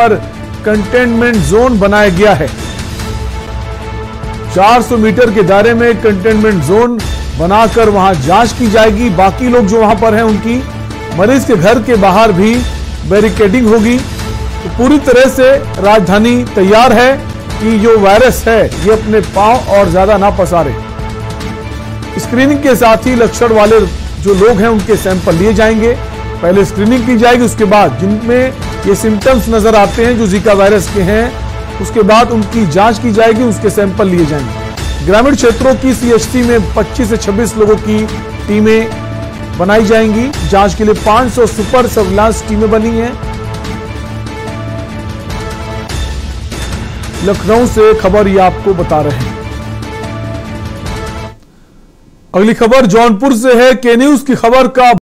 पर containment zone बनाया गया है। 400 मीटर के दायरे में कंटेनमेंट जोन बनाकर वहाँ जाँच की जाएगी। बाकी लोग जो वहाँ पर हैं, उनकी मरीज़ के घर के बाहर भी बैरिकेडिंग होगी। तो पूरी तरह से राजधानी तैयार है कि जो वायरस है, ये अपने पाँव और ज़्यादा ना पसारे। स्क्रीनिंग के साथ ही लक्षण वाले जो लोग हैं, उनके सैंपल लिए जाएँगे। पहले स्क्रीनिंग की जाएगी, उसके बाद जिनमें ये सिम्टम्स नज़र आते हैं जो जीका वायरस के हैं। उसके बाद उनकी जाँच की जाएगी, उसके सैंपल लिए जाएँगे। ग्रामीण क्षेत्रों की सीएचसी में 25 से 26 लोगों की टीमें बनाई जाएँगी। जाँच के लिए 500 सुपर सर्विलांस टीमें बनी हैं। लखनऊ से खबर ये आपको बता रहे हैं। अगली खबर जौनपुर से है। के न्यूज़ की खबर का